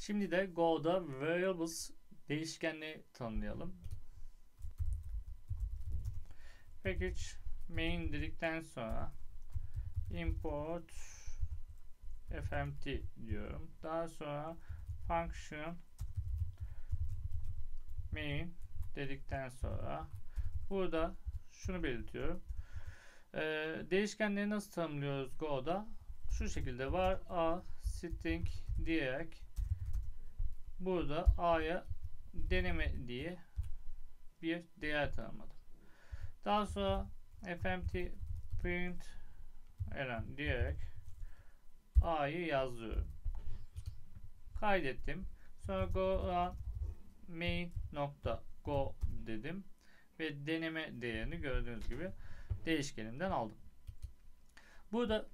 Şimdi de Go'da variables değişkenli tanımlayalım. Package main dedikten sonra import fmt diyorum. Daha sonra function main dedikten sonra burada şunu belirtiyorum. Ee, değişkenleri nasıl tanımlıyoruz Go'da? Şu şekilde var a string diyerek burada a'ya deneme diye bir değer tanımladım. Daha sonra fmt print eren diyerek a'yı yazıyorum. Kaydettim. Sonra go run main nokta go dedim ve deneme değerini gördüğünüz gibi değişkenimden aldım. Burada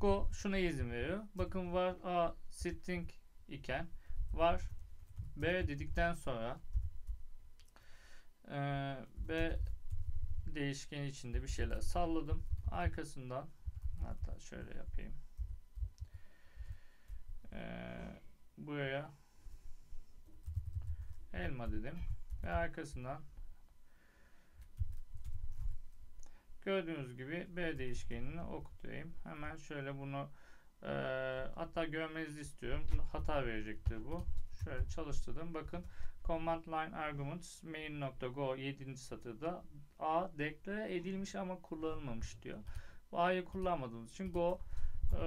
go şuna izin veriyor. Bakın var a string iken var b dedikten sonra e, b değişken içinde bir şeyler salladım. Arkasından hatta şöyle yapayım. E, buraya elma dedim ve arkasından gördüğünüz gibi B değişkenini okutayım. Hemen şöyle bunu e, hatta görmenizi istiyorum. Hata verecektir bu. Şöyle çalıştırdım. Bakın command line arguments main.go 7. satırda A deklare edilmiş ama kullanılmamış diyor. Bu A'yı kullanmadığımız için go e,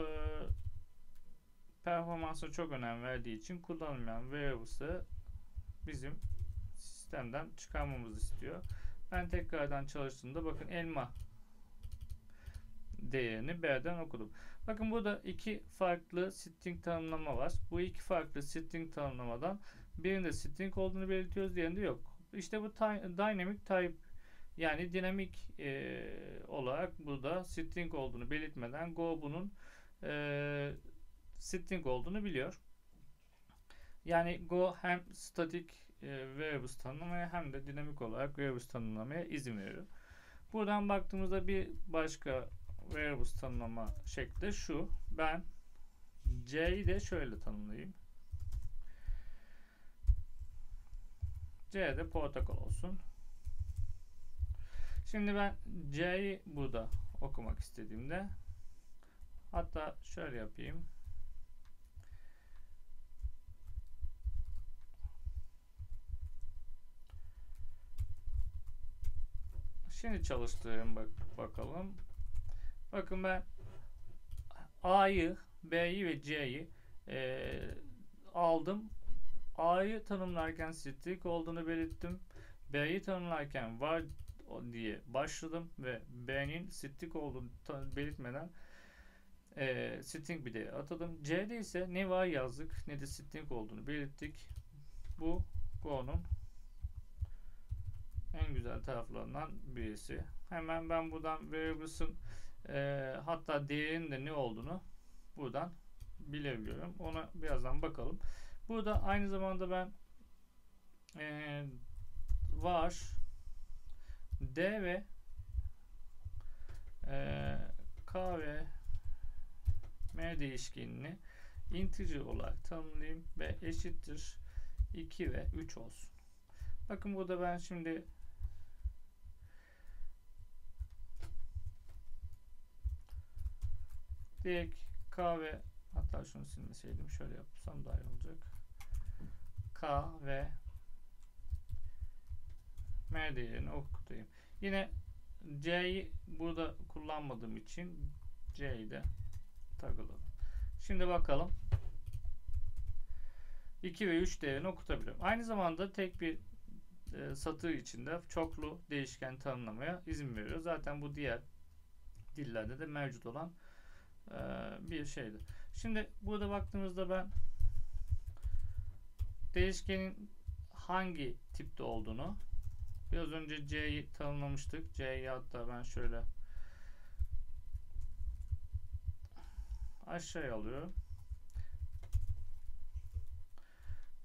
performansa çok önem verdiği için kullanılmayan variables'ı bizim sistemden çıkarmamızı istiyor. Ben tekrardan çalıştığımda bakın elma değerini B'den okudum. Bakın burada iki farklı string tanımlama var. Bu iki farklı string tanımlamadan birinde string olduğunu belirtiyoruz, diğerinde yok. İşte bu dynamic type yani dinamik e, olarak burada string olduğunu belirtmeden Go bunun e, string olduğunu biliyor. Yani Go hem static e, variables tanımlamaya hem de dinamik olarak variables tanımlamaya izin veriyor. Buradan baktığımızda bir başka variables tanımlama şekli şu. Ben C'yi de şöyle tanımlayayım. C de portakal olsun. Şimdi ben C'yi burada okumak istediğimde hatta şöyle yapayım. Şimdi çalıştırayım bak bakalım. Bakın ben A'yı, B'yi ve C'yi e, aldım. A'yı tanımlarken string olduğunu belirttim. B'yi tanımlarken var diye başladım ve B'nin string olduğunu belirtmeden e, string bir değer atadım. C'de ise ne var yazdık ne de string olduğunu belirttik. Bu Go'nun en güzel taraflarından birisi. Hemen ben buradan variables'ın e, hatta değerinin de ne olduğunu buradan bilebiliyorum. Ona birazdan bakalım. Burada aynı zamanda ben e, var D ve e, K ve M değişkenini integer olarak tanımlayayım ve eşittir 2 ve 3 olsun. Bakın burada ben şimdi direkt K ve hatta şunu silmeseydim şöyle yapsam daha iyi olacak. K ve M değerini okutayım. Yine C'yi burada kullanmadığım için C'yi de takıladım. Şimdi bakalım. 2 ve 3 değerini okutabiliyorum. Aynı zamanda tek bir e, satır içinde çoklu değişken tanımlamaya izin veriyor. Zaten bu diğer dillerde de mevcut olan e, bir şeydi. Şimdi burada baktığımızda ben değişkenin hangi tipte olduğunu biraz önce C'yi tanımlamıştık. C'yi hatta ben şöyle aşağıya alıyorum.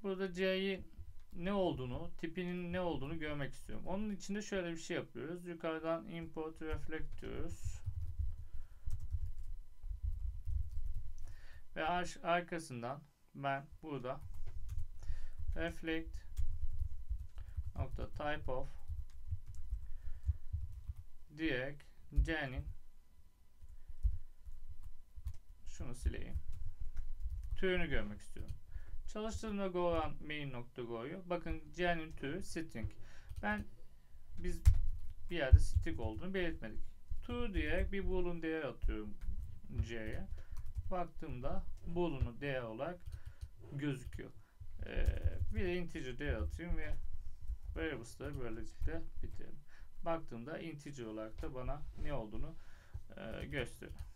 Burada C'yi ne olduğunu, tipinin ne olduğunu görmek istiyorum. Onun için de şöyle bir şey yapıyoruz. Yukarıdan import reflect. Ve arkasından ben burada reflect nokta type of direkt c'nin şunu sileyim türünü görmek istiyorum. Çalıştırdığımda go'ran main nokta go'yu bakın c'nin türü string. Ben biz bir yerde string olduğunu belirtmedik. To diyerek bir boolean değer atıyorum c'ye. Baktığımda boolean'u değer olarak gözüküyor. Ee, bir de integer değer atıyorum ve variables'ları böylelikle bitirelim. Baktığımda integer olarak da bana ne olduğunu e, gösteriyor.